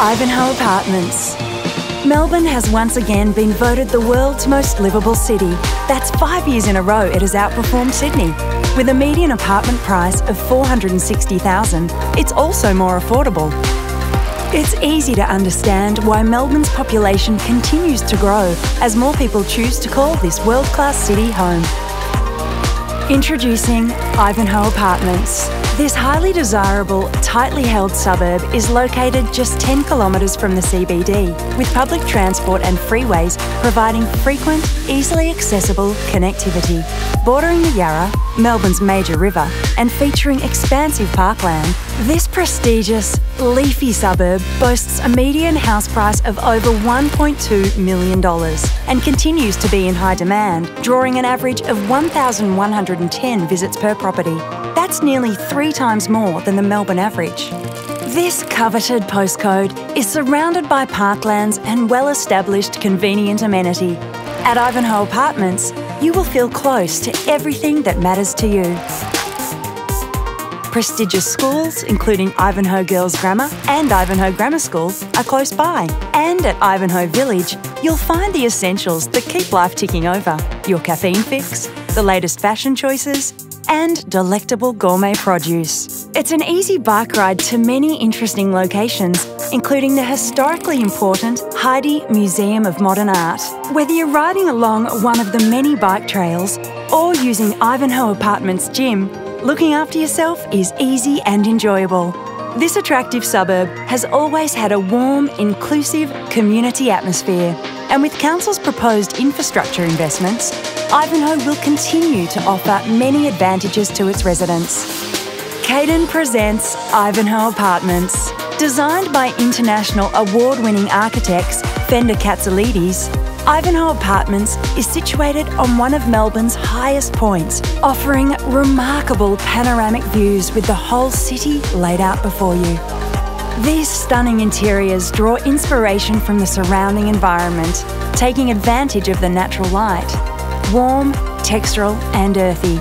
Ivanhoe Apartments. Melbourne has once again been voted the world's most livable city. That's five years in a row it has outperformed Sydney. With a median apartment price of 460,000, it's also more affordable. It's easy to understand why Melbourne's population continues to grow as more people choose to call this world-class city home. Introducing Ivanhoe Apartments. This highly desirable, tightly held suburb is located just 10 kilometres from the CBD, with public transport and freeways providing frequent, easily accessible connectivity. Bordering the Yarra, Melbourne's major river, and featuring expansive parkland, this prestigious, leafy suburb boasts a median house price of over $1.2 million and continues to be in high demand, drawing an average of 1,110 visits per property. That's nearly three times more than the Melbourne average. This coveted postcode is surrounded by parklands and well established convenient amenity. At Ivanhoe Apartments, you will feel close to everything that matters to you. Prestigious schools, including Ivanhoe Girls Grammar and Ivanhoe Grammar School, are close by. And at Ivanhoe Village, you'll find the essentials that keep life ticking over your caffeine fix, the latest fashion choices, and delectable gourmet produce. It's an easy bike ride to many interesting locations, including the historically important Heide Museum of Modern Art. Whether you're riding along one of the many bike trails or using Ivanhoe Apartments gym, looking after yourself is easy and enjoyable. This attractive suburb has always had a warm, inclusive community atmosphere, and with Council's proposed infrastructure investments, Ivanhoe will continue to offer many advantages to its residents. Caydon presents Ivanhoe Apartments. Designed by international award winning architects Fender Katsalidis, Ivanhoe Apartments is situated on one of Melbourne's highest points, offering remarkable panoramic views with the whole city laid out before you. These stunning interiors draw inspiration from the surrounding environment, taking advantage of the natural light. Warm, textural, and earthy.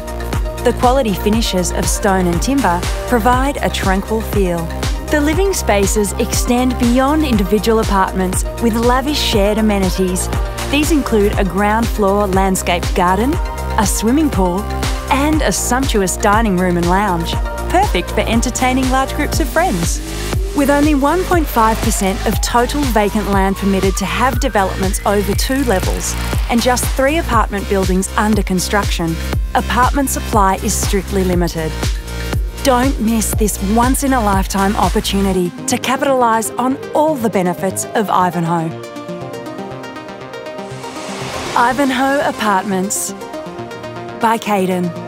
The quality finishes of stone and timber provide a tranquil feel. The living spaces extend beyond individual apartments with lavish shared amenities. These include a ground floor landscaped garden, a swimming pool, and a sumptuous dining room and lounge, perfect for entertaining large groups of friends. With only 1.5% of total vacant land permitted to have developments over two levels and just three apartment buildings under construction, apartment supply is strictly limited. Don't miss this once in a lifetime opportunity to capitalise on all the benefits of Ivanhoe. Ivanhoe Apartments by Caydon.